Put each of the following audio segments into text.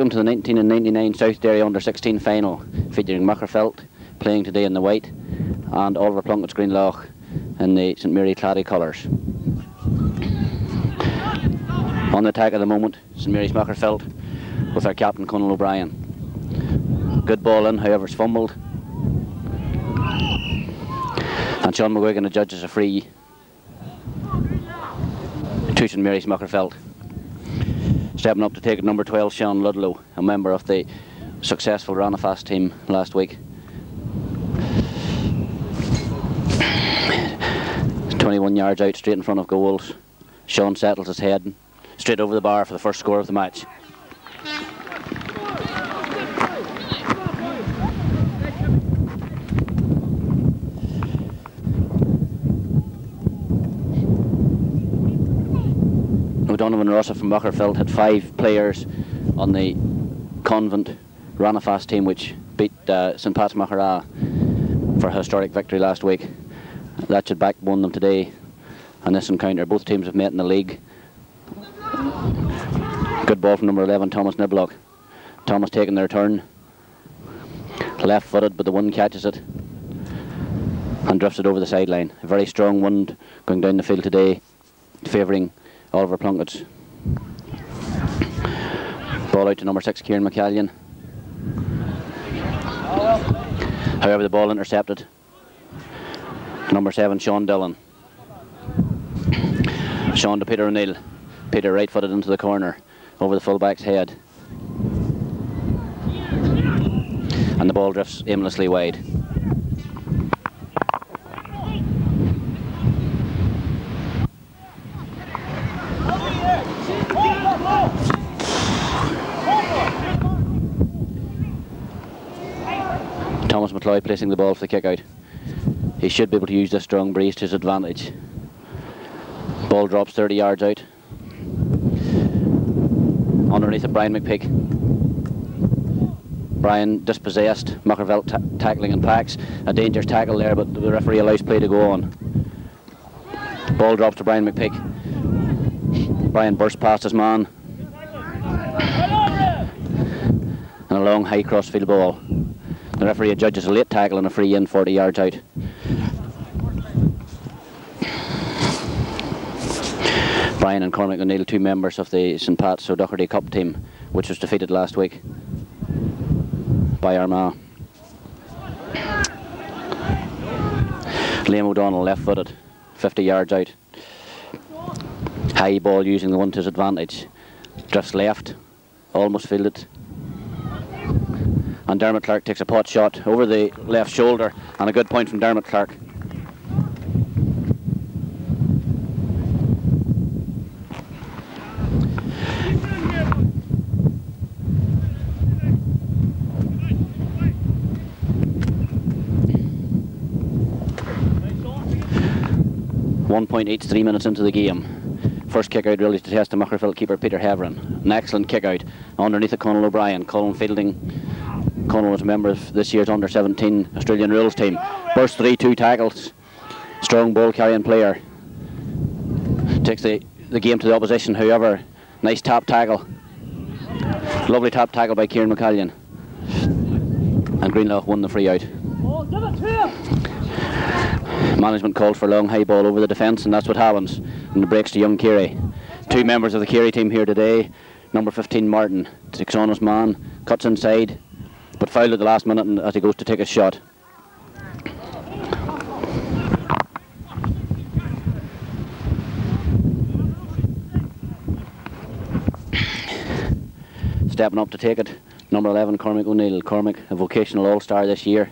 Welcome to the 1999 South Derry Under 16 final, featuring Magherafelt playing today in the white and Oliver Plunkett's Greenlough in the St Mary Clady colours. On the attack at the moment, St Mary's Magherafelt with our captain Conal O'Brien. Good ball in, however, it's fumbled. And Sean McGuigan judges a free to St Mary's Magherafelt. Stepping up to take number 12, Sean Ludlow, a member of the successful Ranafast team last week. 21 yards out, straight in front of goals. Sean settles his head straight over the bar for the first score of the match. O'Donovan Rossa from Magherafelt had five players on the Convent Ranafast team which beat uh, St Pat's Maghera for a historic victory last week. That should backbone them today on this encounter. Both teams have met in the league. Good ball from number 11, Thomas Niblock. Thomas taking their turn. Left footed, but the one catches it and drifts it over the sideline. A very strong wind going down the field today, favouring Oliver Plunkett's. Ball out to number six, Kieran McCallion. However, the ball intercepted. Number seven, Sean Dillon. Sean to Peter O'Neill. Peter right footed into the corner over the fullback's head. And the ball drifts aimlessly wide. Thomas McCloy placing the ball for the kick out. He should be able to use this strong breeze to his advantage. Ball drops 30 yards out. Underneath it, Brian McPeak. Brian dispossessed, Magherafelt tackling in packs. A dangerous tackle there, but the referee allows play to go on. Ball drops to Brian McPeak. Brian bursts past his man. And a long high crossfield ball. The referee judges a late tackle and a free in 40 yards out. Brian and Cormac O'Neill, two members of the St Pat's O'Doherty Cup team, which was defeated last week by Armagh. Liam O'Donnell left footed, 50 yards out. High ball using the one to his advantage. Drifts left, almost fielded. And Dermot Clark takes a pot shot over the left shoulder and a good point from Dermot Clark. One point eight three minutes into the game. First kick out really to test the Magherafelt keeper Peter Heverin. An excellent kick out underneath the Conal O'Brien. Conal fielding Conal was a member of this year's under 17 Australian rules team. Burst 3 2 tackles. Strong ball carrying player. Takes the, the game to the opposition, however. Nice top tackle. Lovely top tackle by Kieran McCallion. And Greenlough won the free out. Management called for a long high ball over the defence, and that's what happens. And it breaks to young Carey. Two members of the Kerry team here today. Number 15, Martin, on his man, cuts inside, but fouled at the last minute and, as he goes to take a shot. Stepping up to take it, number 11, Cormac O'Neill. Cormac, a vocational all-star this year,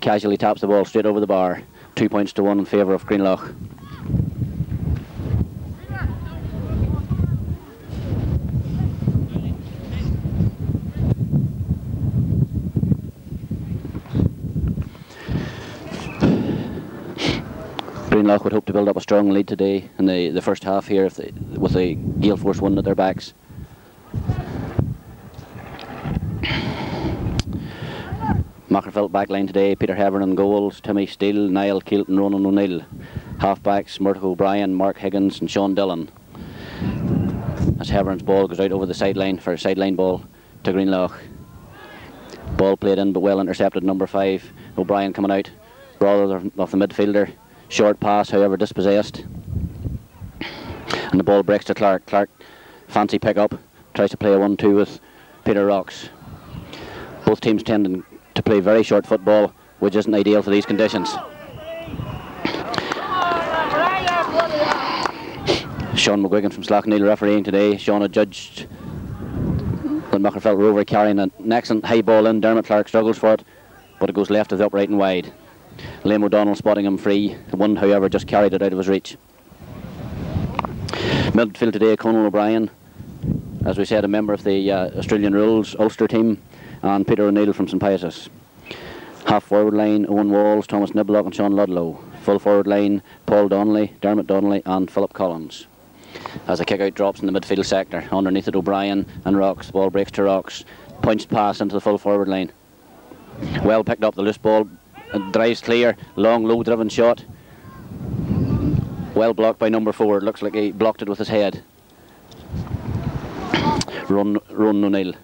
casually taps the ball straight over the bar. Two points to one in favour of Greenlough. Greenlough would hope to build up a strong lead today in the, the first half here the, with the Gale Force one at their backs. Magherafelt backline today, Peter Heverin on goals, Timmy Steele, Niall Keelton, Ronan O'Neill. Halfbacks, Murdoch O'Brien, Mark Higgins and Sean Dillon. As Heverin's ball goes out over the sideline for a sideline ball, to Greenlough. Ball played in but well intercepted, number five. O'Brien coming out, brother of the midfielder. Short pass, however, dispossessed. And the ball breaks to Clark. Clark, fancy pick up, tries to play a 1 2 with Peter Rocks. Both teams tending to play very short football, which isn't ideal for these conditions. Sean McGuigan from Slaughtneil refereeing today. Sean had judged Magherafelt Rover carrying an excellent high ball in. Dermot Clark struggles for it, but it goes left of the upright and wide. Liam O'Donnell spotting him free. One, however, just carried it out of his reach. Midfield today, Conal O'Brien, as we said, a member of the uh, Australian Rules Ulster team, and Peter O'Neill from St Pius's. Half forward line, Owen Walls, Thomas Niblock and Sean Ludlow. Full forward line, Paul Donnelly, Dermot Donnelly and Philip Collins. As the kick out drops in the midfield sector, underneath it O'Brien and Rocks, the ball breaks to Rocks, punched pass into the full forward line. Well picked up the loose ball, drives clear, long low driven shot. Well blocked by number four, looks like he blocked it with his head. Run, run O'Neill.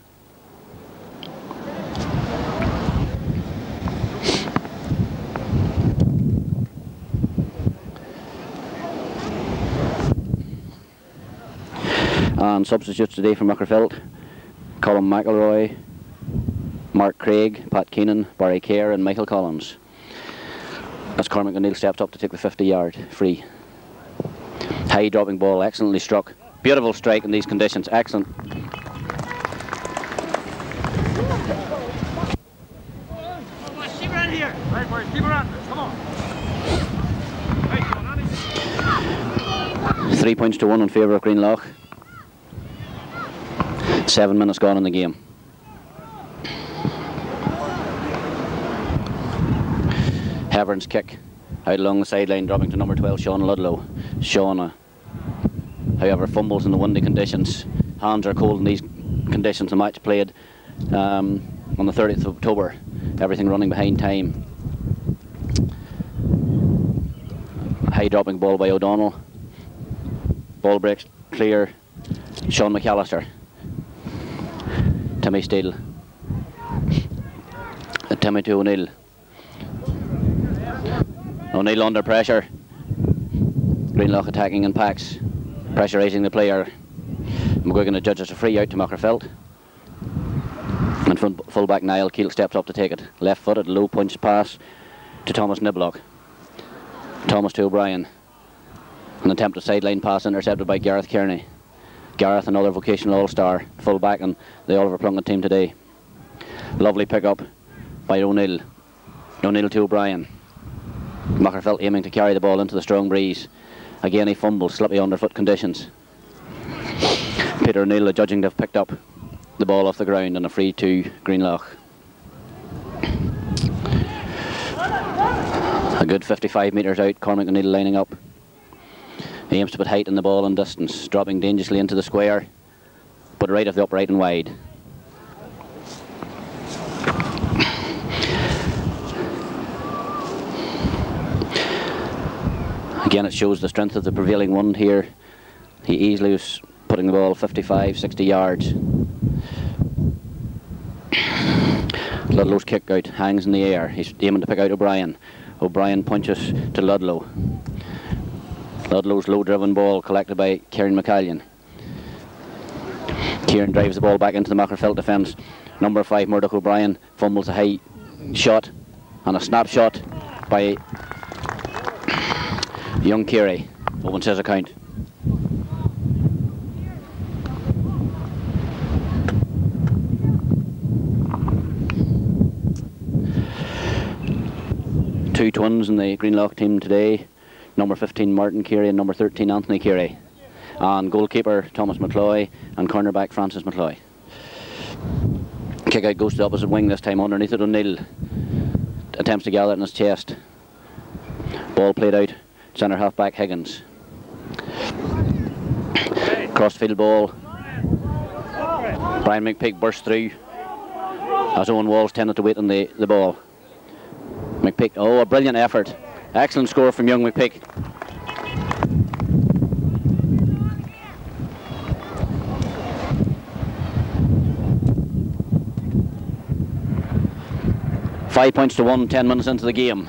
And substitutes today for Magherafelt, Colin McElroy, Mark Craig, Pat Keenan, Barry Kerr and Michael Collins. As Cormac O'Neill steps up to take the 50 yard free. High dropping ball, excellently struck. Beautiful strike in these conditions, excellent. Three points to one in favour of Greenlough. Seven minutes gone in the game. Heverin's kick out along the sideline, dropping to number 12, Sean Ludlow. Sean, uh, however, fumbles in the windy conditions. Hands are cold in these conditions. The match played um, on the 30th of October. Everything running behind time. High dropping ball by O'Donnell. Ball breaks clear. Sean McAllister. Timmy Steele. Timmy to O'Neill. O'Neill under pressure. Greenlough attacking in packs, pressurising the player. McGuigan judges a free out to Magherafelt. And front fullback Niall Keel steps up to take it. Left footed, low punch pass to Thomas Niblock. Thomas to O'Brien. An attempt attempted sideline pass intercepted by Gareth Kearney. Gareth, another vocational all-star, full-back in the Oliver Plunkett team today. Lovely pick-up by O'Neill. O'Neill to O'Brien. Magherafelt aiming to carry the ball into the strong breeze. Again he fumbles, slippy underfoot conditions. Peter O'Neill, judging to have picked up the ball off the ground and a free to Greenlough. A good 55 metres out, Cormac O'Neill lining up. He aims to put height in the ball and distance, dropping dangerously into the square, but right of the upright and wide. Again, it shows the strength of the prevailing one here. He easily was putting the ball 55, 60 yards. Ludlow's kick out hangs in the air. He's aiming to pick out O'Brien. O'Brien punches to Ludlow. Ludlow's low driven ball collected by Kieran McCallion. Kieran drives the ball back into the Magherafelt defence. Number five, Murdoch O'Brien, fumbles a high shot and a snapshot by young Carey. Opens his account. Two twins in the Greenlough team today number 15 Martin Carey and number 13 Anthony Carey. And goalkeeper Thomas McCloy and cornerback Francis McCloy. Kick out goes to the opposite wing this time underneath it O'Neill. Attempts to gather it in his chest. Ball played out. Center halfback Higgins. Crossfield ball. Brian McPeak bursts through as Owen Walls tended to wait on the, the ball. McPeak, oh, a brilliant effort. Excellent score from young McPeak. Five points to one, ten minutes into the game.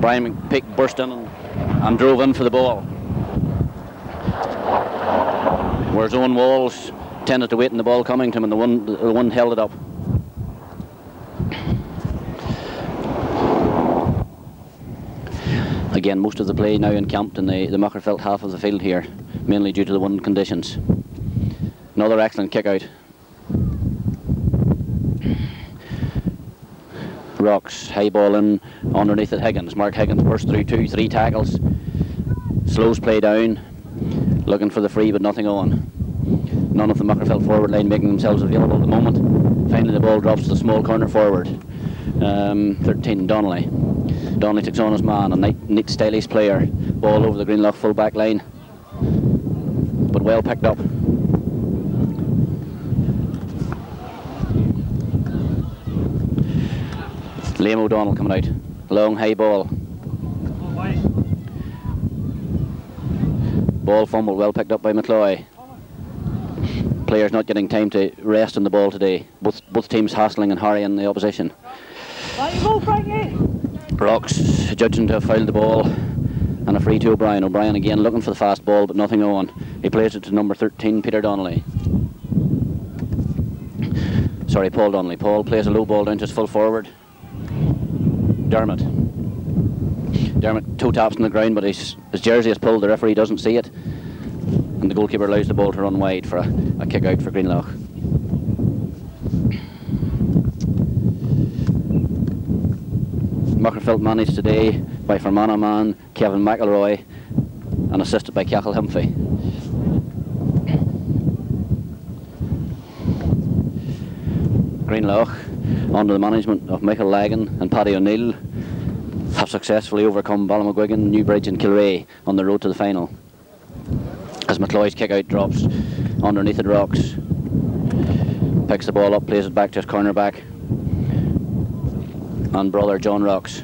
Brian McPeak burst in and, drove in for the ball. Whereas Owen Walls tended to wait in the ball coming to him and the one, the one held it up. Again, most of the play now encamped in the, the Magherafelt half of the field here, mainly due to the wind conditions. Another excellent kick out. Rocks, high ball in underneath it Higgins. Mark Higgins bursts through two, three tackles. Slows play down, looking for the free but nothing on. None of the Magherafelt forward line making themselves available at the moment. Finally the ball drops to the small corner forward. Um, 13 Donnelly. Donnelly takes on his man, a neat, neat stylish player. Ball over the Greenlough full back line. But well picked up. Liam O'Donnell coming out. Long high ball. Ball fumble well picked up by McCloy. Players not getting time to rest on the ball today. Both both teams hassling and hurrying the opposition. Rocks judging to have fouled the ball and a free to O'Brien. O'Brien again looking for the fast ball but nothing on. He plays it to number 13 Peter Donnelly. Sorry, Paul Donnelly. Paul plays a low ball down to his full forward. Dermot. Dermot two taps on the ground, but his, his jersey is pulled. The referee doesn't see it, and the goalkeeper allows the ball to run wide for a, a kick out for Greenlough. Magherafelt managed today by Fermanagh man Kevin McElroy and assisted by Cathal Himphy. Greenlough, under the management of Michael Lagan and Paddy O'Neill, have successfully overcome Ballymaguigan, Newbridge and Kilrea on the road to the final. As McCloy's kick out drops underneath the rocks, picks the ball up, plays it back to his cornerback, and brother John Rocks.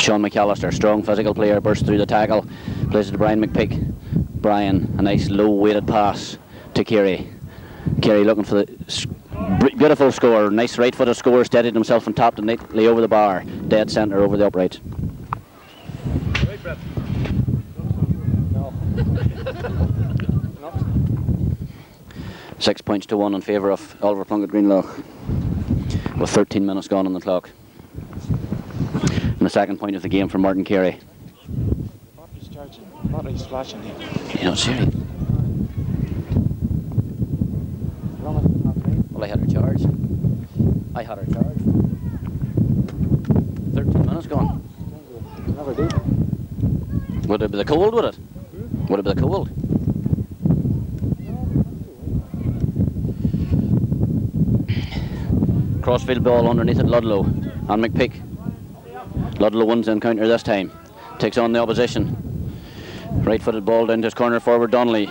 Sean McAllister, strong physical player, bursts through the tackle, plays it to Brian McPeak. Brian, a nice low weighted pass to Carey. Carey looking for the beautiful score, nice right footed score, steadied himself and tapped it neatly over the bar, dead centre over the upright. Six points to one in favour of Oliver Plunkett Greenlough with 13 minutes gone on the clock. And the second point of the game for Martin Carey. Battery's flashing here. You don't see it? Well, I had her charged. I had her charged. 13 minutes gone. Never do. Would it be the cold, would it? Would it be the cold? Crossfield ball underneath it, Ludlow and McPeak. Ludlow wins the encounter this time. Takes on the opposition. Right footed ball down to his corner forward, Donnelly.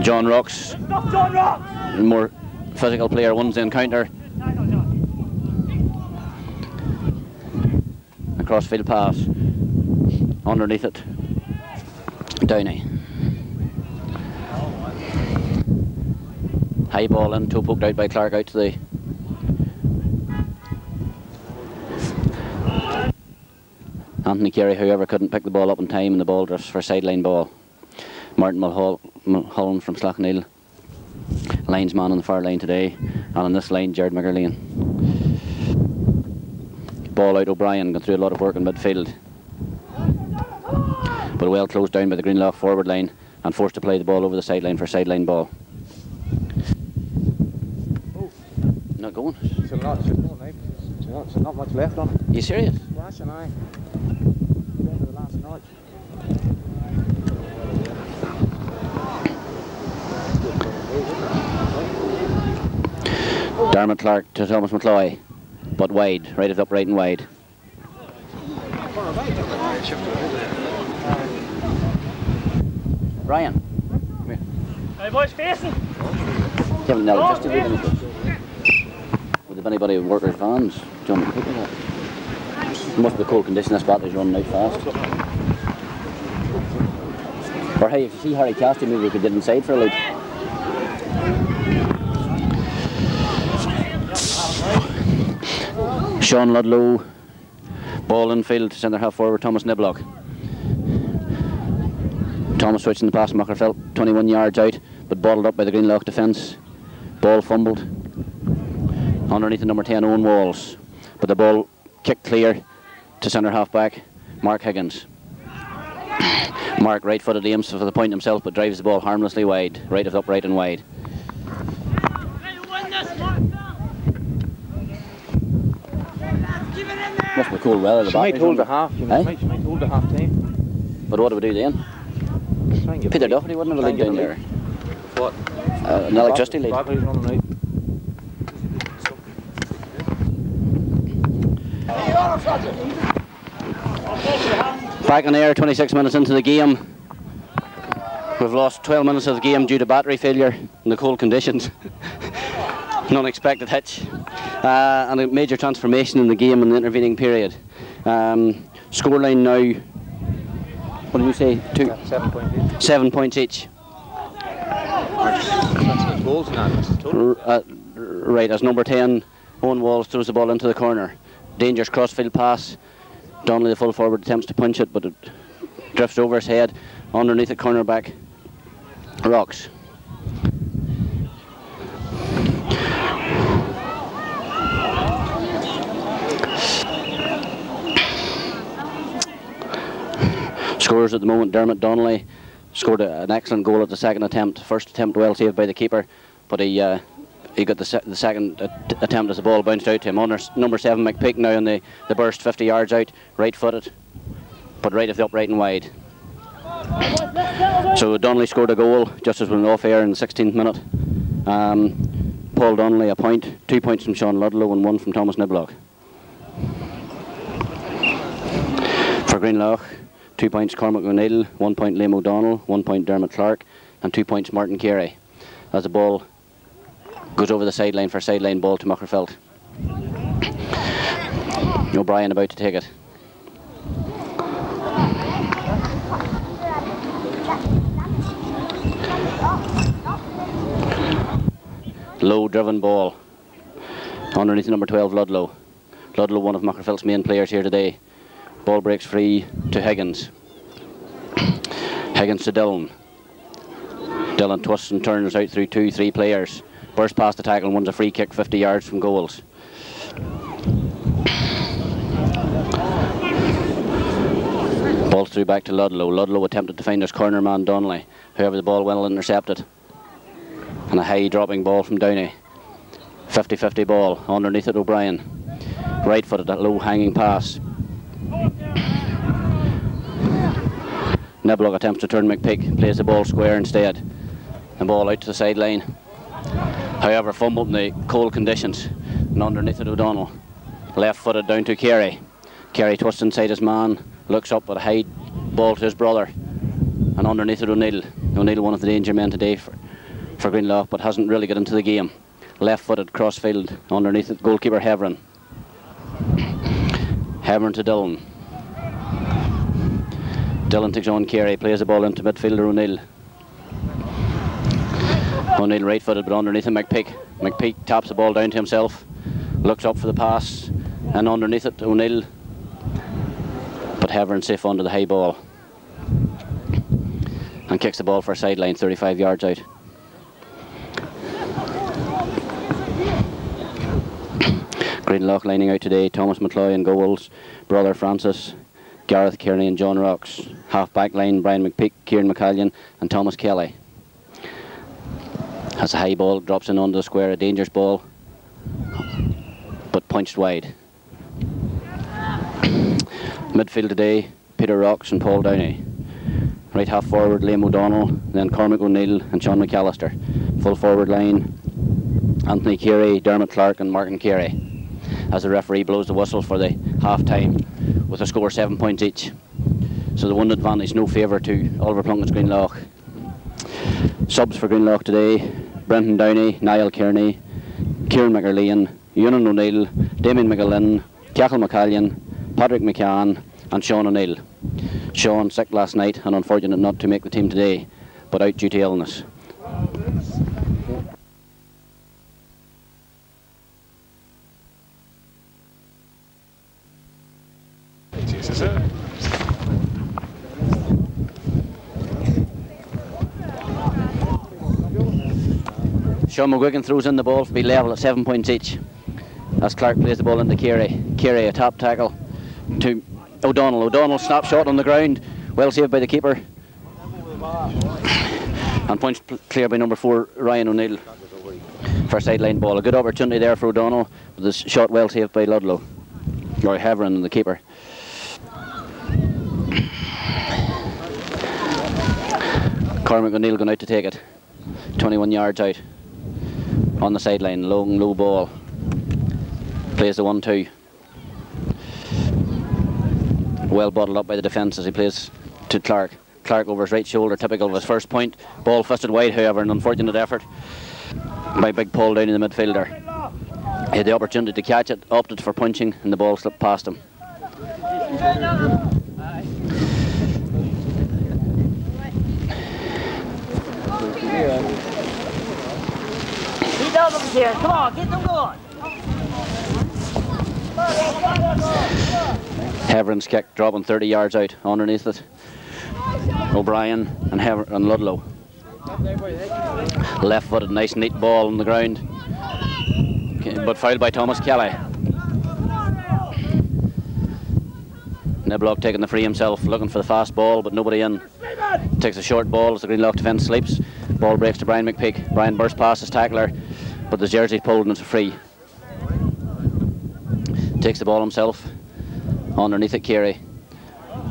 John Rocks, more physical player, wins the encounter. A crossfield pass. Underneath it, Downey. High ball in, toe poked out by Clark out to the Anthony Carey, however, couldn't pick the ball up in time and the ball drifts for sideline ball. Martin Mulholland from Linesman on the far line today, and on this line, Jared McGurlean. Ball out O'Brien, going through a lot of work in midfield. But well closed down by the Greenlough forward line and forced to play the ball over the sideline for a sideline ball. Oh. Not going. So not, so not, eh? so not, so not much left on it. You serious? Flashing eye. The last notch. Dermot Clark to Thomas McCloy, but wide, right it up, right and wide. Ryan, come here. Hey boys, facing. Kevin Nell, just to do anything. Would have anybody vans jump and pick it must be the cold condition, this battery's running out fast. Or hey, if you see Harry Casty, maybe we could get inside for a look. Sean Ludlow, ball in field, to centre half forward, Thomas Niblock. Thomas switching the pass, felt 21 yards out, but bottled up by the Greenlough defence. Ball fumbled. Underneath the number 10, Owen Walls. But the ball kicked clear to centre half back, Mark Higgins. Mark right footed aims for the point himself, but drives the ball harmlessly wide, right of upright and wide. Must be cool weather. The she might hold a half. You know, eh? she, might, she might hold a half time. But what do we do then? Peter Duffy wouldn't have a lead down there. What? Uh, an electricity lead. Batteries running out. Back on air, 26 minutes into the game. We've lost 12 minutes of the game due to battery failure in the cold conditions. An unexpected hitch. Uh, and a major transformation in the game in the intervening period. Um, scoreline now, what did you say? Two, seven point eight. seven points each. Goals now. That's the total. R- uh, right, as number 10, Owen Walls throws the ball into the corner. Dangerous crossfield pass. Donnelly, the full forward, attempts to punch it, but it drifts over his head. Underneath the cornerback, rocks. Scores at the moment, Dermot Donnelly scored a, an excellent goal at the second attempt. First attempt well saved by the keeper, but he uh, he got the, se- the second at- attempt as the ball bounced out to him. Under, number seven McPeak now on the, the burst 50 yards out, right footed, but right of the upright and wide. So Donnelly scored a goal just as we went off air in the 16th minute. Um, Paul Donnelly a point, two points from Sean Ludlow and one from Thomas Niblock. For Greenlough, two points Cormac O'Neill, one point Liam O'Donnell, one point Dermot Clark, and two points Martin Carey. As the ball goes over the sideline for sideline ball to Magherafelt. O'Brien about to take it. Low driven ball. Underneath number 12, Ludlow. Ludlow, one of Magherafelt's main players here today. Ball breaks free to Higgins. Higgins to Dillon. Dillon twists and turns out through two, three players. Burst past the tackle and wins a free kick 50 yards from goals. Ball through back to Ludlow. Ludlow attempted to find his corner man Donnelly. However, the ball well intercepted. And a high dropping ball from Downey. 50 50 ball underneath it, O'Brien. Right footed, that low hanging pass. Niblock attempts to turn McPeak, plays the ball square instead. The ball out to the sideline. However, fumbled in the cold conditions. And underneath it, O'Donnell. Left footed down to Carey. Carey twists inside his man, looks up with a high ball to his brother. And underneath it, O'Neill. O'Neill, one of the danger men today for, for Greenlough, but hasn't really got into the game. Left footed crossfield underneath it, goalkeeper Heverin. Heverin to Dillon. Dillon takes on Carey, plays the ball into midfielder O'Neill. O'Neill right footed, but underneath him McPeak. McPeak taps the ball down to himself, looks up for the pass, and underneath it O'Neill. But Heverin safe onto the high ball. And kicks the ball for a sideline 35 yards out. Greenlough lining out today, Thomas McCloy and goals, brother Francis, Gareth Kearney and John Rocks. Half back line, Brian McPeak, Kieran McCallion and Thomas Kelly. Has a high ball, drops in onto the square, a dangerous ball, but punched wide. Midfield today, Peter Rocks and Paul Downey. Right half forward, Liam O'Donnell, then Cormac O'Neill and Sean McAllister. Full forward line, Anthony Carey, Dermot Clark and Martin Carey. As the referee blows the whistle for the half time with a score seven points each. So the one advantage, no favour to Oliver Plunkett's Greenlough. Subs for Greenlough today, Brendan Downey, Niall Kearney, Kieran McErlean, Ewan O'Neill, Damien McAlin, Cathal McCallion, Patrick McCann and Sean O'Neill. Sean sick last night and unfortunate not to make the team today, but out due to illness. Jesus. Uh, Sean McGuigan throws in the ball to be level at seven points each. As Clark plays the ball into Carey. Carey a top tackle to O'Donnell. O'Donnell snap shot on the ground. Well saved by the keeper. And points clear by number four, Ryan O'Neill. A sideline ball. A good opportunity there for O'Donnell. But the shot well saved by Ludlow. Or Heverin, and the keeper. Cormac O'Neill going out to take it. 21 yards out. On the sideline, long, low ball. Plays the 1 2. Well bottled up by the defence as he plays to Clark. Clark over his right shoulder, typical of his first point. Ball fisted wide, however, an unfortunate effort by Big Paul down in the midfielder. He had the opportunity to catch it, opted for punching, and the ball slipped past him. Keep those over here. Come on, get them going. Heverin's kick dropping 30 yards out underneath it. O'Brien and, Hever- and Ludlow. Left footed, nice neat ball on the ground. But fouled by Thomas Kelly. Niblock taking the free himself, looking for the fast ball, but nobody in. Takes a short ball as the Greenlough defence sleeps. Ball breaks to Brian McPeak. Brian bursts past his tackler, but the jersey pulled and it's free. Takes the ball himself underneath it, Carey.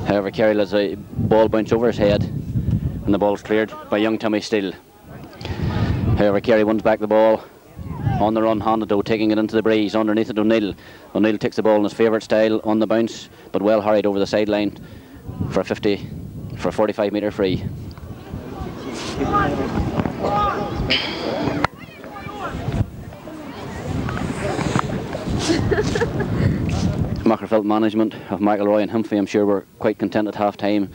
However, Carey lets a ball bounce over his head, and the ball's cleared by young Tommy Steele. However, Carey wins back the ball on the run. Honda taking it into the breeze underneath it. O'Neill. O'Neill takes the ball in his favourite style on the bounce, but well hurried over the sideline for a 50, for a 45 metre free. Magherafelt management of McElroy and Humphrey, I'm sure, were quite content at half time.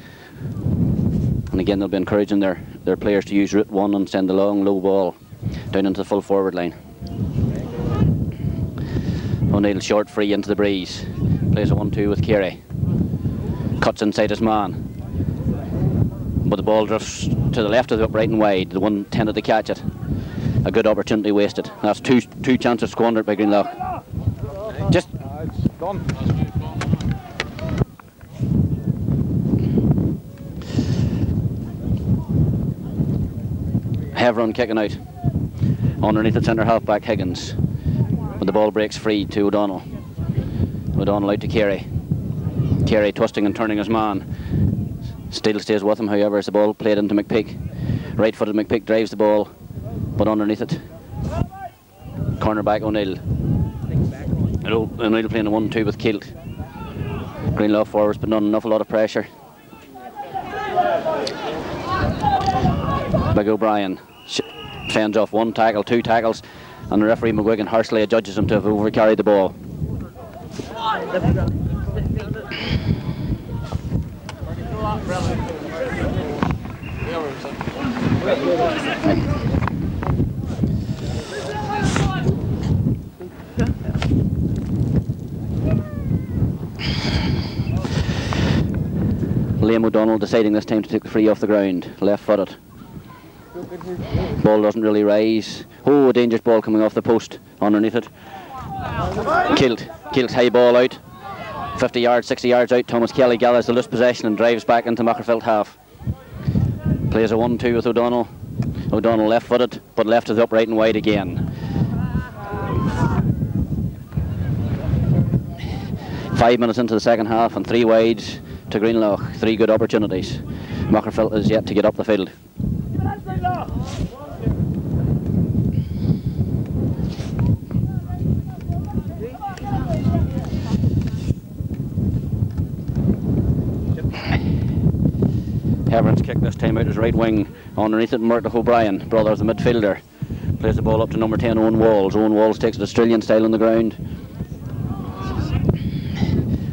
And again, they'll be encouraging their, their players to use route one and send the long, low ball down into the full forward line. O'Neill short free into the breeze. Plays a 1 2 with Carey. Cuts inside his man. But the ball drifts to the left of the upright and wide. The one tended to catch it. A good opportunity wasted. That's two two chances squandered by Greenlough. Just it's gone. Heverin kicking out. Underneath the centre half back Higgins. But the ball breaks free to O'Donnell. O'Donnell out to Carey. Carey twisting and turning his man. Still stays with him, however, as the ball played into McPeak. Right footed McPeak drives the ball, but underneath it. Corner back O'Neill. O'Neill playing a 1 2 with Kilt. Greenlough forwards, but not enough, a lot of pressure. Big O'Brien fends off one tackle, two tackles, and the referee McGuigan harshly adjudges him to have overcarried the ball. Liam O'Donnell deciding this time to take the free off the ground, left footed. Ball doesn't really rise. Oh, dangerous ball coming off the post underneath it. Kilt. Kilt high ball out. 50 yards, 60 yards out. Thomas Kelly gathers the loose possession and drives back into Magherafelt half. Plays a 1 2 with O'Donnell. O'Donnell left footed, but left the upright and wide again. Five minutes into the second half and three wides to Greenlough. Three good opportunities. Magherafelt is yet to get up the field. Heverin's kick this time out his right wing. Underneath it, Murdoch O'Brien, brother of the midfielder. Plays the ball up to number 10, Owen Walls. Owen Walls takes it Australian style on the ground.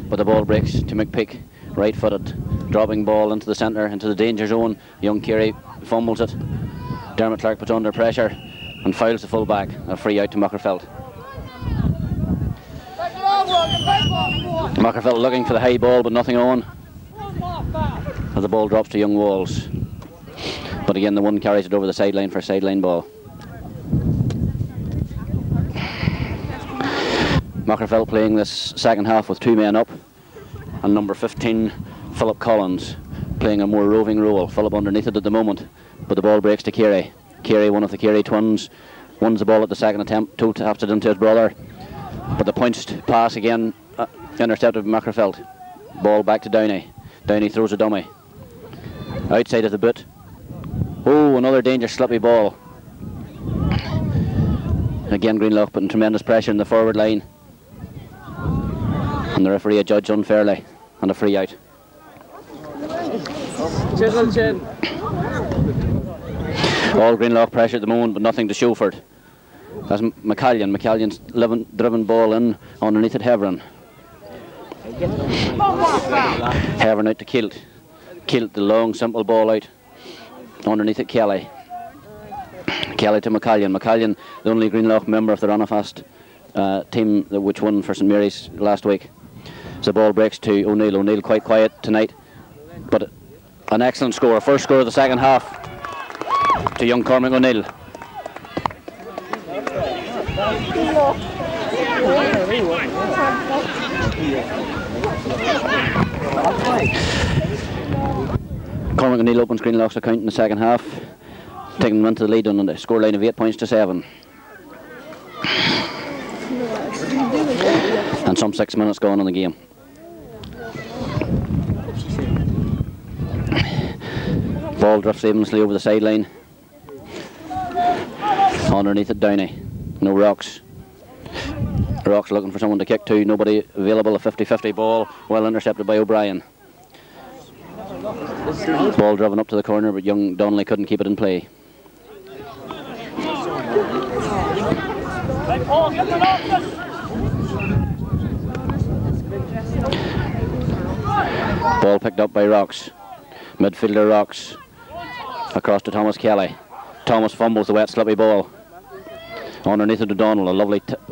But the ball breaks to McPeak, right footed. Dropping ball into the centre, into the danger zone. Young Carey fumbles it. Dermot Clark puts under pressure and fouls the full back. A free out to Magherafelt. Magherafelt looking for the high ball, but nothing on. As the ball drops to young walls. But again, the one carries it over the sideline for a sideline ball. Magherafelt playing this second half with two men up. And number 15, Philip Collins, playing a more roving role. Philip underneath it at the moment, but the ball breaks to Carey. Carey, one of the Carey twins, wins the ball at the second attempt, two taps it into his brother. But the punched pass again, uh, intercepted by Magherafelt. Ball back to Downey. Downey throws a dummy. Outside of the boot. Oh, another dangerous slippy ball. Again, Greenlough putting tremendous pressure in the forward line. And the referee adjudged unfairly and a free out. All Greenlough pressure at the moment, but nothing to Showford. That's M- McCallion. McCallion's driven ball in underneath it, Heverin. Heverin out to Kilt. Kilt, the long, simple ball out. Underneath it, Kelly. Kelly to McCallion. McCallion, the only Greenlough member of the Ranafast uh, team which won for St Mary's last week. So the ball breaks to O'Neill. O'Neill quite quiet tonight, but an excellent score. First score of the second half to young Cormac O'Neill. Cormac O'Neill opens Greenlough's account in the second half, taking them into the lead on the scoreline of eight points to seven. And some six minutes gone in the game. Ball drifts aimlessly over the sideline. Underneath it, Downey. No rocks. Rocks looking for someone to kick to. Nobody available. A 50-50 ball. Well intercepted by O'Brien. Ball driven up to the corner, but young Donnelly couldn't keep it in play. Ball picked up by Rocks. Midfielder Rocks. Across to Thomas Kelly. Thomas fumbles the wet slippy ball. Underneath it to Donald. A lovely tip.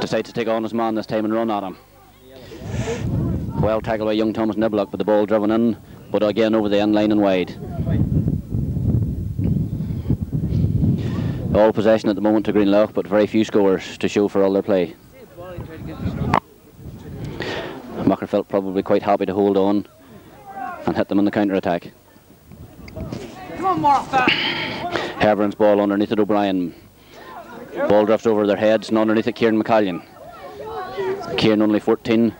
Decides to take on his man this time and run at him. Well tackled by young Thomas Niblock, but the ball driven in, but again over the end line and wide. All possession at the moment to Greenlough, but very few scores to show for all their play. Magherafelt probably quite happy to hold on and hit them in the counter attack. Come on, Martha. Heverin's ball underneath it, O'Brien. Ball drifts over their heads and underneath it, Kieran McCallion. Kieran only 14.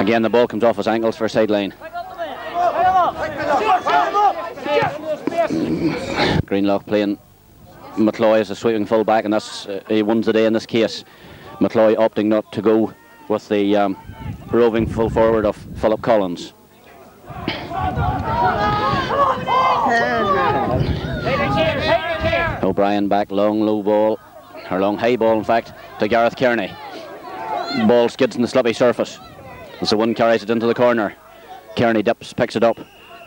Again, the ball comes off his ankles for a sideline. Greenlough playing McCloy as a sweeping full back, and that's uh, he wins the day in this case. McCloy opting not to go with the um, roving full forward of Philip Collins. O'Brien back, long low ball, or long high ball in fact, to Gareth Kearney. Ball skids on the slippy surface. And so one carries it into the corner. Kearney dips, picks it up,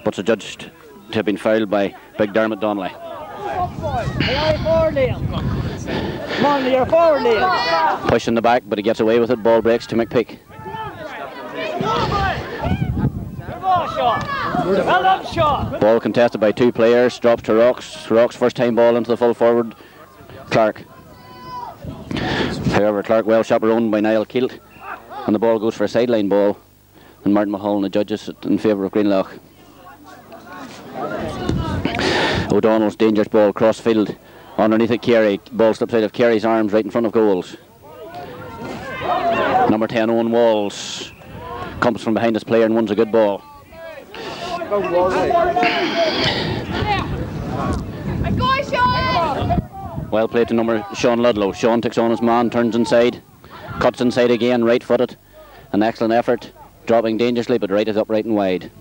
but's adjudged to have been fouled by Big Dermot Donnelly. Push in the back, but he gets away with it. Ball breaks to McPeak. Ball contested by two players, drops to Rocks. Rocks first time ball into the full forward. Clark. However, Clark well chaperoned by Niall Kilt, and the ball goes for a sideline ball. And Martin Mulholland adjudges it in favour of Greenlough. O'Donnell's dangerous ball cross field. Underneath it, Carey. Ball slips out of Carey's arms right in front of goals. Number 10, Owen Walls. Comes from behind his player and wins a good ball. Well played to number Sean Ludlow. Sean takes on his man, turns inside, cuts inside again, right footed. An excellent effort, dropping dangerously, but right is upright and wide.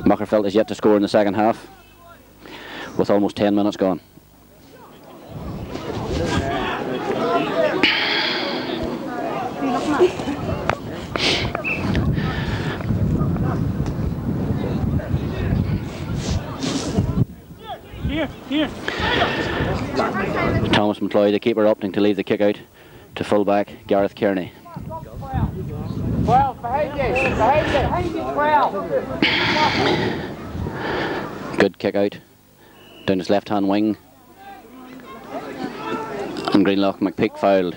Magherafelt is yet to score in the second half, with almost 10 minutes gone. Here, here. Thomas McCloy, the keeper, opting to leave the kick out. To fullback Gareth Kearney. 12, behind you, behind you, behind you, 12. Good kick out down his left hand wing. And Greenlough McPeak fouled.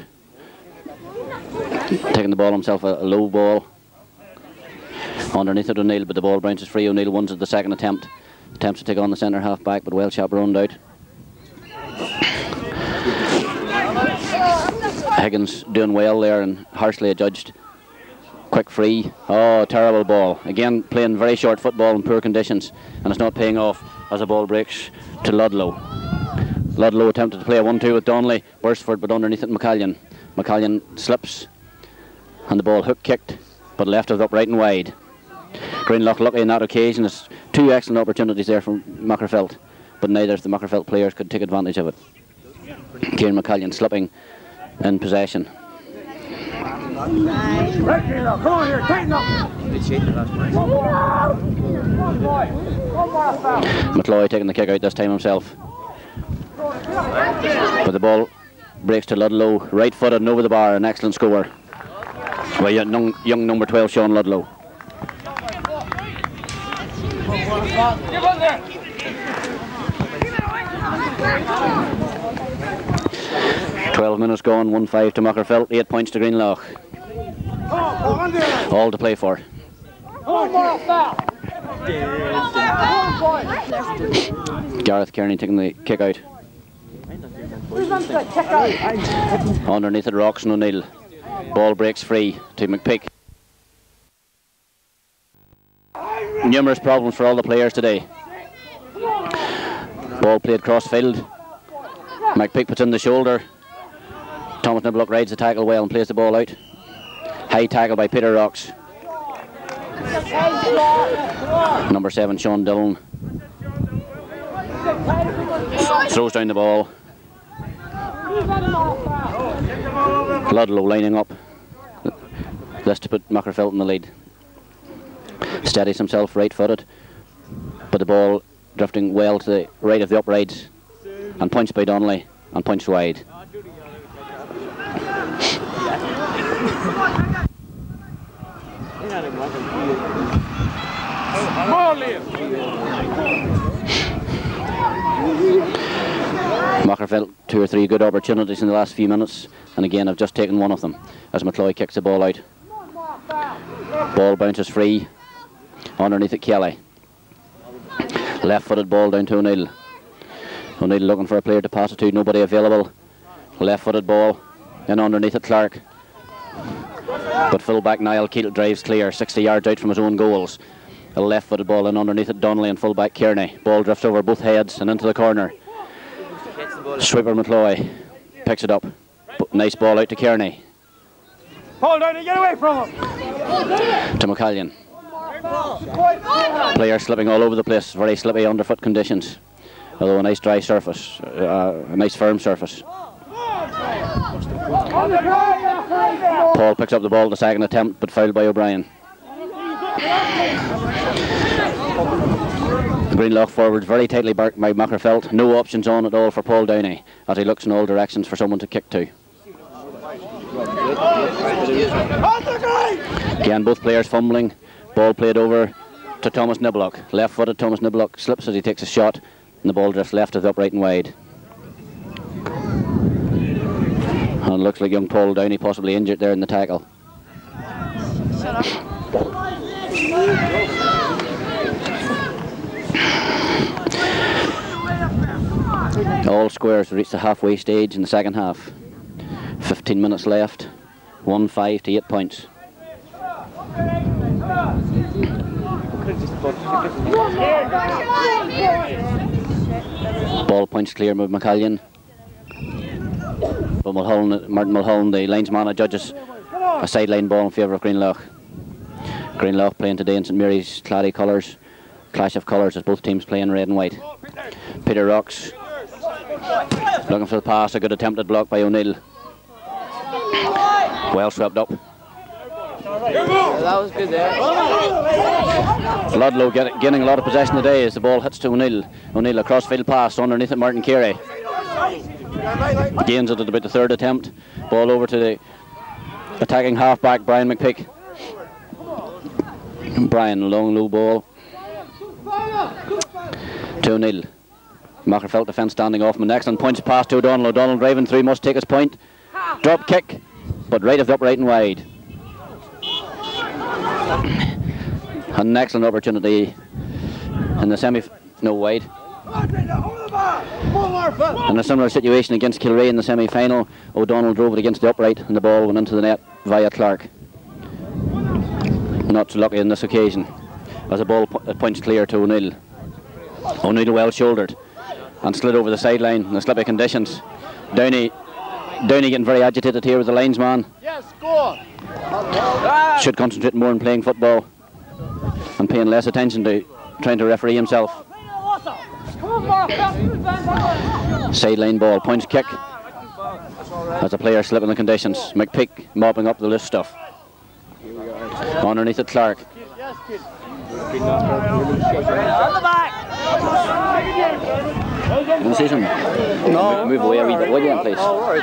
Taking the ball himself, a, low ball. Underneath it O'Neill, but the ball bounces free. O'Neill wins it the second attempt. Attempts to take on the centre half back, but well chaperoned out. Higgins doing well there and harshly adjudged. Quick free. Oh, terrible ball. Again, playing very short football in poor conditions, and it's not paying off as the ball breaks to Ludlow. Ludlow attempted to play a 1 2 with Donnelly. Burstford, but underneath it, McCallion. McCallion slips, and the ball hook kicked, but left of upright and wide. Greenlough lucky in that occasion. It's two excellent opportunities there from Magherafelt, but neither of the Magherafelt players could take advantage of it. Kieran McCallion slipping in possession. Come. McCloy taking the kick out this time himself. But the ball breaks to Ludlow, right footed and over the bar, an excellent score. By young, young number 12, Sean Ludlow. On there. Twelve minutes gone, one five to Magherafelt, eight points to Greenlough. All to play for. Gareth Kearney taking the kick out. Underneath it, Roxon O'Neill. Ball breaks free to McPeak. Numerous problems for all the players today. Ball played cross field. McPeak puts in the shoulder. Thomas Niblock rides the tackle well and plays the ball out. High tackle by Peter Rocks. Number seven, Sean Dillon. Throws down the ball. Ludlow lining up. This to put Magherafelt in the lead. Steadies himself right footed. But the ball drifting well to the right of the uprights. And points by Donnelly and punched wide. Magherafelt two or three good opportunities in the last few minutes, and again I've just taken one of them as McCloy kicks the ball out. Ball bounces free underneath it Kelly. Left-footed ball down to O'Neill. O'Neill looking for a player to pass it to, nobody available. Left-footed ball, and underneath it Clark. But fullback Niall Keel drives clear, 60 yards out from his own goals. A left-footed ball and underneath it Donnelly and fullback Kearney. Ball drifts over both heads and into the corner. Sweeper McCloy picks it up. Nice ball out to Kearney. Hold on, get away from him. To McCallion. Players slipping all over the place. Very slippy underfoot conditions. Although a nice dry surface, uh, a nice firm surface. Paul picks up the ball in the second attempt, but fouled by O'Brien. The Greenlough forwards very tightly backed by Magherafelt. No options on at all for Paul Downey as he looks in all directions for someone to kick to. Again, both players fumbling. Ball played over to Thomas Niblock. Left footed Thomas Niblock slips as he takes a shot, and the ball drifts left of the upright and wide. And looks like young Paul Downey possibly injured there in the tackle. All squares reach the halfway stage in the second half. 15 minutes left. 1 5 to 8 points. Ball points clear with McCallion. But Mulholland, Martin Mulholland, the linesman, judges a sideline ball in favour of Greenlough. Greenlough playing today in St Mary's Clady colours. Clash of colours as both teams play in red and white. Peter Rocks looking for the pass, a good attempted block by O'Neill. Well swept up. That was good there. Ludlow get, getting a lot of possession today as the ball hits to O'Neill. O'Neill a crossfield pass underneath it, Martin Carey. Gains it at about the third attempt. Ball over to the attacking halfback, Brian McPeak. Brian, long low ball. 2 0. Magherafelt defence standing off. An excellent points pass to O'Donnell. O'Donnell driving through, must take his point. Drop kick, but right of the upright and wide. An excellent opportunity in the semi. No wide. In a similar situation against Kilrea in the semi final, O'Donnell drove it against the upright and the ball went into the net via Clark. Not so lucky on this occasion as the ball po- points clear to O'Neill. O'Neill well shouldered and slid over the sideline in the slippy conditions. Downey, Downey getting very agitated here with the linesman. Yes, go. Should concentrate more on playing football and paying less attention to trying to referee himself. Sideline ball, points kick. As the player slipping the conditions. McPeak mopping up the loose stuff. Underneath it, Clark. Yes, kid. On the back. You want to say something? No. Move away a wee bit, would you, please? Oh,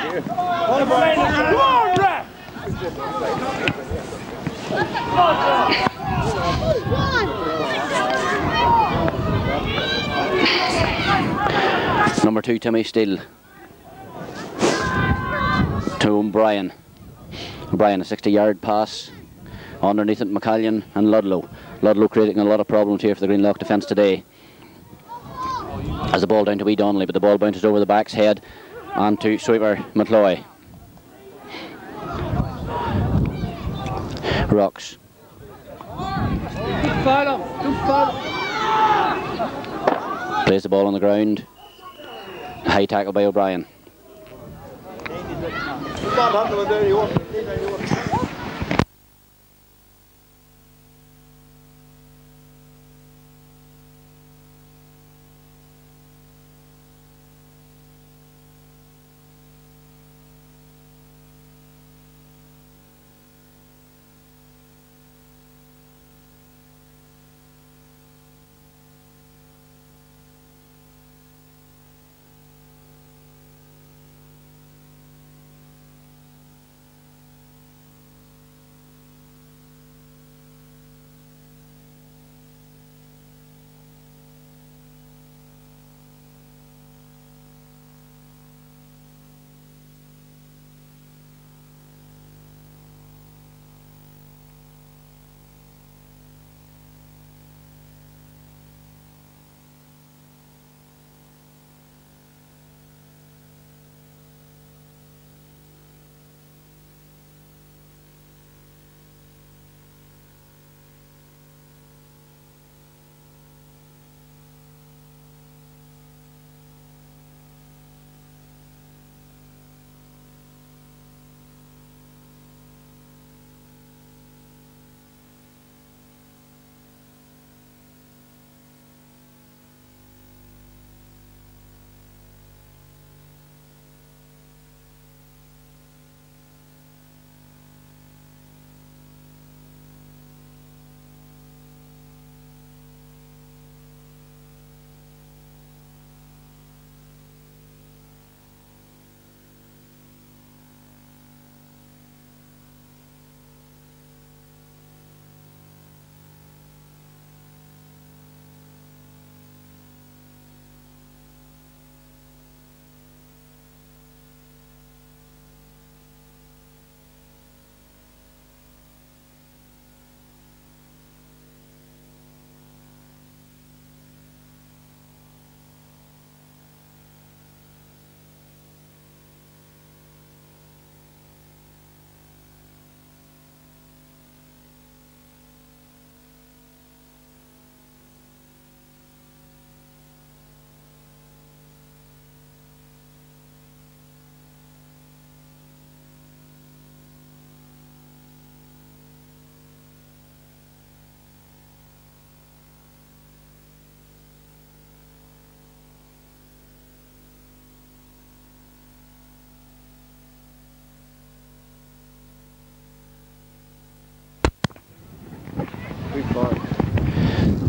Number two, Timmy Steele. To O'Brien. O'Brien, a 60 yard pass. Underneath it, McCallion and Ludlow. Ludlow creating a lot of problems here for the Greenlough defence today. As the ball down to Wee Donnelly, but the ball bounces over the back's head and to sweeper McCloy. Rocks. Plays the ball on the ground. High tackle by O'Brien.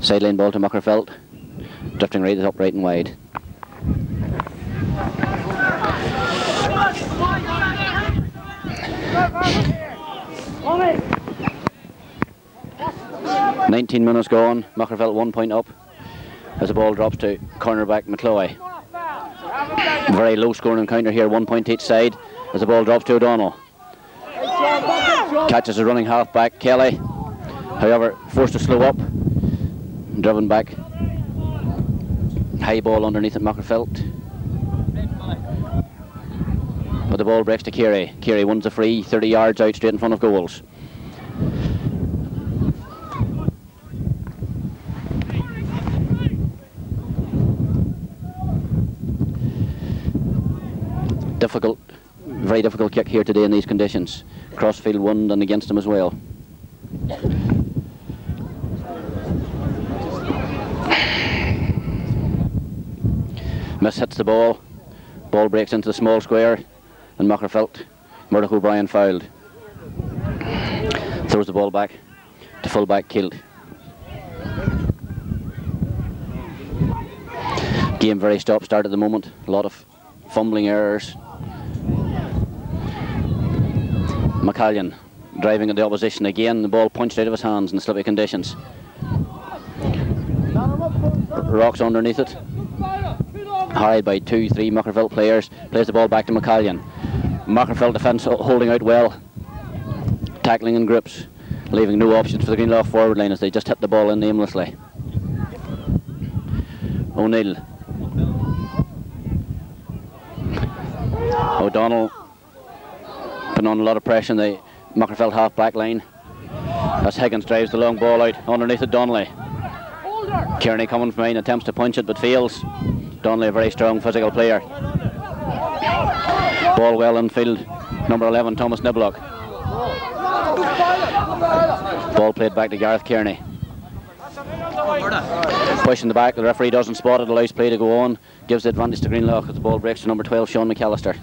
Sideline ball to Magherafelt. Drifting right is up right and wide. Nineteen minutes gone. Magherafelt one point up as the ball drops to cornerback McCloy. Very low scoring encounter here, one point each side as the ball drops to O'Donnell. Catches a running halfback Kelly. However, forced to slow up Driven back. High ball underneath at Magherafelt. But the ball breaks to Keary. Keary wins a free, 30 yards out straight in front of goals. Difficult, very difficult kick here today in these conditions. Crossfield wind and against them as well. Miss hits the ball. Ball breaks into the small square and Magherafelt. Murdoch O'Brien fouled. Throws the ball back to fullback killed. Game very stop start at the moment. A lot of fumbling errors. McCallion driving at the opposition again. The ball punched out of his hands in slippy conditions. Rocks underneath it. Harried by two, three Magherafelt players. Plays the ball back to McCallion. Magherafelt defence holding out well. Tackling in grips. Leaving no options for the Greenlough forward line as they just hit the ball in aimlessly. O'Neill. O'Donnell putting on a lot of pressure in the Magherafelt half back line. As Higgins drives the long ball out underneath it Donnelly. Kearney coming from behind attempts to punch it but fails. Donnelly a very strong physical player. Ball well in field. Number 11 Thomas Niblock. Ball played back to Gareth Kearney. Pushing the back, the referee doesn't spot it, allows play to go on, gives the advantage to Greenlough as the ball breaks to number 12 Sean McAllister.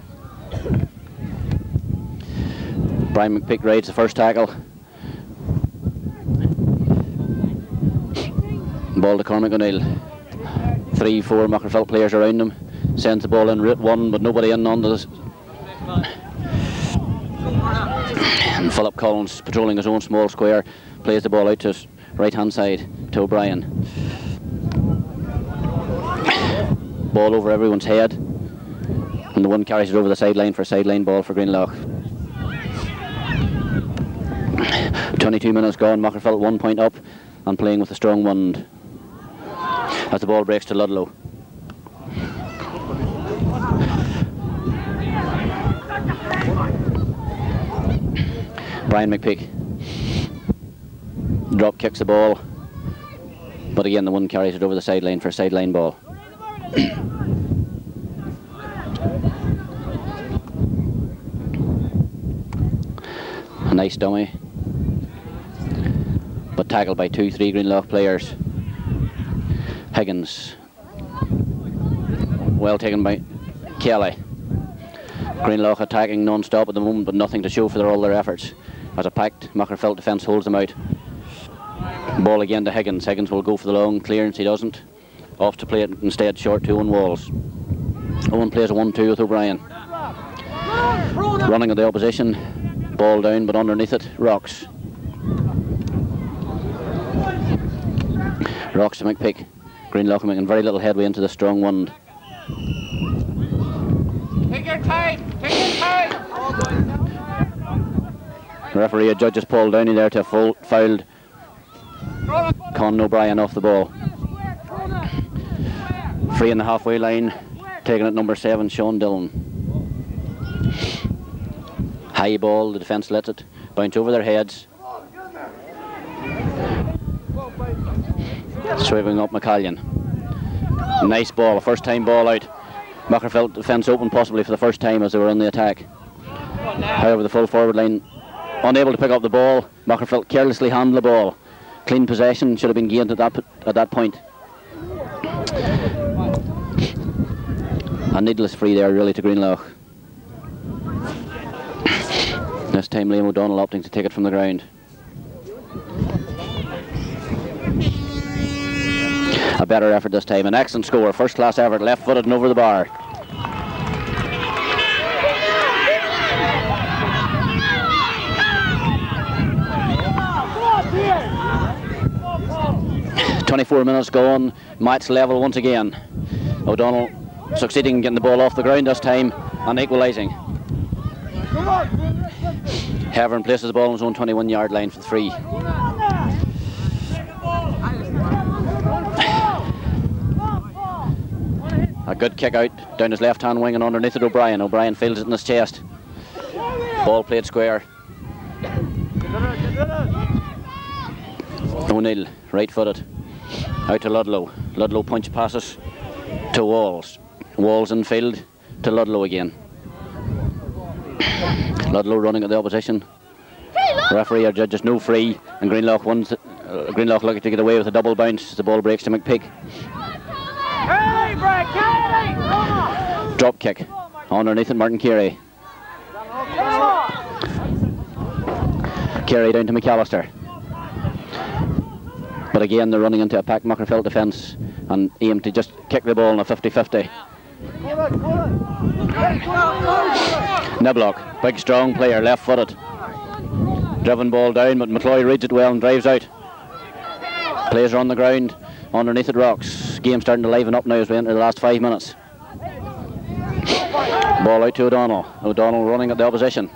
Brian McPeak rides the first tackle. Ball to Cormac O'Neill. Three, four Magherafelt players around him. Sends the ball in route one, but nobody in on this. And Philip Collins patrolling his own small square, plays the ball out to his right hand side to O'Brien. Ball over everyone's head. And the one carries it over the sideline for a sideline ball for Greenlough. 22 minutes gone, Magherafelt one point up and playing with a strong wind as the ball breaks to Ludlow. Brian McPeak drop kicks the ball, but again the one carries it over the sideline for a sideline ball. a nice dummy, but tackled by two, three Greenlough players. Higgins, well taken by Kelly. Greenlough attacking non-stop at the moment, but nothing to show for their, all their efforts. As a packed Magherafelt defence holds them out. Ball again to Higgins. Higgins will go for the long clearance. He doesn't. Off to play it instead short to Owen Walls. Owen plays a 1-2 with O'Brien. Running at the opposition. Ball down, but underneath it, Rocks. Rocks to McPeak. Greenlough making very little headway into the strong wind. Take your time. Take your time. Referee judges Paul Downey there to full, fouled Con O'Brien off the ball. Free in the halfway line, taking at number seven, Sean Dillon. High ball, the defence lets it bounce over their heads. Sweeping up McCallion. Nice ball, a first time ball out. Magherafelt defence open possibly for the first time as they were on the attack. However, the full forward line unable to pick up the ball. Magherafelt carelessly handled the ball. Clean possession should have been gained at that at that point. A needless free there really to Greenlough. This time Liam O'Donnell opting to take it from the ground. A better effort this time. An excellent score. First class effort. Left footed and over the bar. Twenty-four minutes gone. Match level once again. O'Donnell succeeding in getting the ball off the ground this time and equalising. Heverin places the ball on his own 21 yard line for three. Good kick out down his left hand wing and underneath it O'Brien. O'Brien feels it in his chest. Ball played square. O'Neill, right footed. Out to Ludlow. Ludlow punch passes to Walls. Walls in field to Ludlow again. Ludlow running at the opposition. Referee or judges no free, and Greenlough wants uh, Greenlough looking to get away with a double bounce as the ball breaks to McPeak. Drop kick underneath it, Martin Carey. Carey down to McAllister. But again, they're running into a packed Magherafelt defence and aim to just kick the ball in a 50 50. Niblock, big strong player, left footed. Driven ball down, but McCloy reads it well and drives out. Players on the ground underneath the rocks. Game starting to liven up now as we enter the last five minutes. Ball out to O'Donnell. O'Donnell running at the opposition.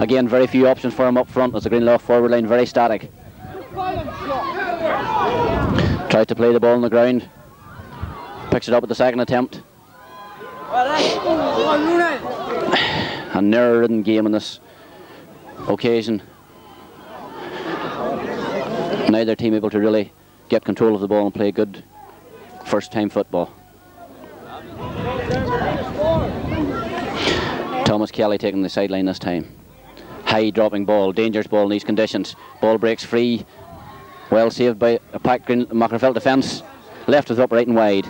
Again, very few options for him up front as the Greenlough forward line very static. Tries to play the ball on the ground. Picks it up at the second attempt. A narrow-ridden game on this occasion. Neither team able to really get control of the ball and play good first-time football. Thomas Kelly taking the sideline this time. High dropping ball, dangerous ball in these conditions. Ball breaks free. Well saved by a packed Green Magherafelt defence. Left is upright and wide.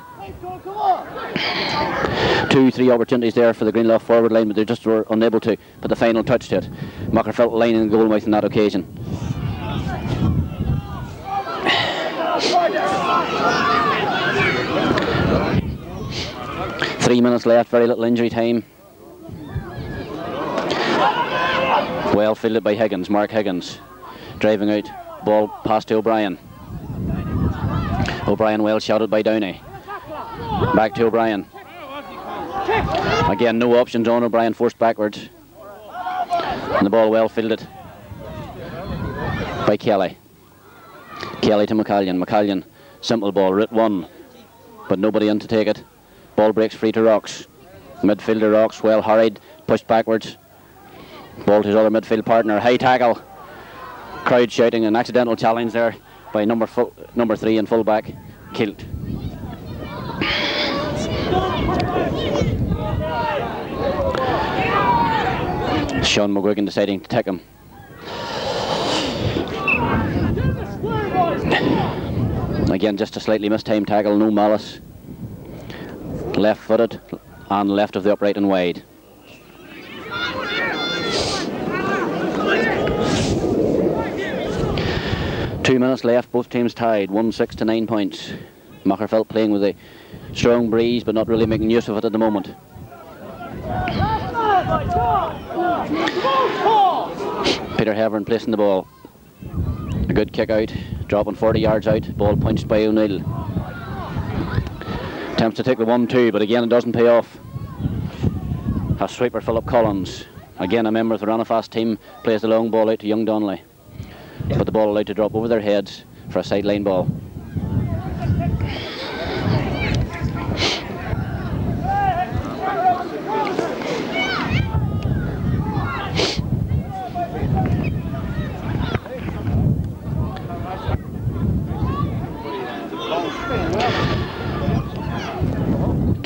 Two, three opportunities there for the Greenlough forward line, but they just were unable to put the final touch to it. Magherafelt lining the goal mouth on that occasion. Three minutes left, very little injury time. Well fielded by Higgins, Mark Higgins. Driving out, ball past to O'Brien. O'Brien well shouted by Downey. Back to O'Brien. Again, no options on O'Brien, forced backwards. And the ball well fielded by Kelly. Kelly to McCallion. McCallion, simple ball, route one, but nobody in to take it. Ball breaks free to Rocks. Midfielder Rocks, well hurried, pushed backwards. Ball to his other midfield partner, high tackle. Crowd shouting, an accidental challenge there by number number three and fullback, Kilt. Sean McGuigan deciding to take him. Again, just a slightly mistimed tackle, no malice. Left footed and left of the upright and wide. Two minutes left, both teams tied, one six to nine points. Magherafelt playing with a strong breeze, but not really making use of it at the moment. Peter Heverin placing the ball. A good kick out, dropping 40 yards out, ball punched by O'Neill. Attempts to take the 1-2, but again it doesn't pay off. A sweeper Philip Collins, again a member of the Ranafast team, plays the long ball out to young Donnelly. But the ball allowed to drop over their heads for a sideline ball.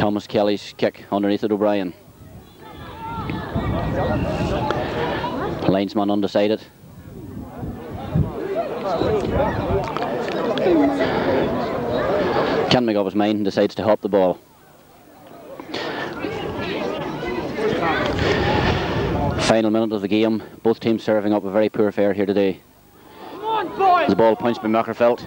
Thomas Kelly's kick underneath it O'Brien. Linesman undecided. Can't make up his mind and decides to hop the ball. Final minute of the game. Both teams serving up a very poor fare here today. The ball punched by Magherafelt.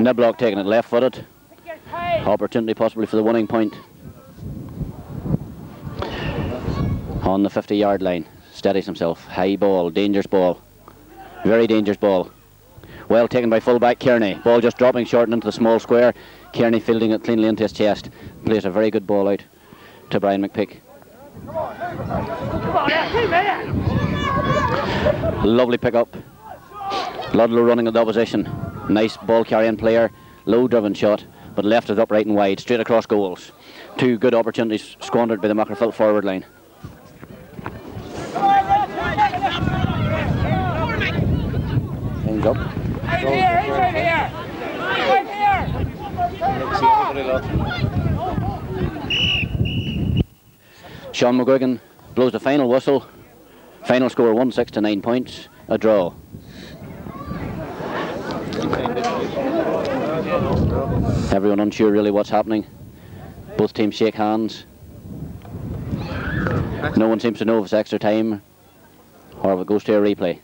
Niblock taking it left footed. Opportunity possibly for the winning point. on the 50 yard line. Steadies himself. High ball, dangerous ball. Very dangerous ball. Well taken by fullback Kearney. Ball just dropping short and into the small square. Kearney fielding it cleanly into his chest. Plays a very good ball out to Brian McPeak. Lovely pick up. Ludlow running at the opposition. Nice ball carrying player. Low driven shot, but left it upright and wide, straight across goals. Two good opportunities squandered by the Magherafelt forward line. Hands up. He's right here. Right here. Sean McGuigan blows the final whistle. Final score 1 6 to 9 points. A draw. Everyone unsure really what's happening. Both teams shake hands. No one seems to know if it's extra time or if it goes to a replay.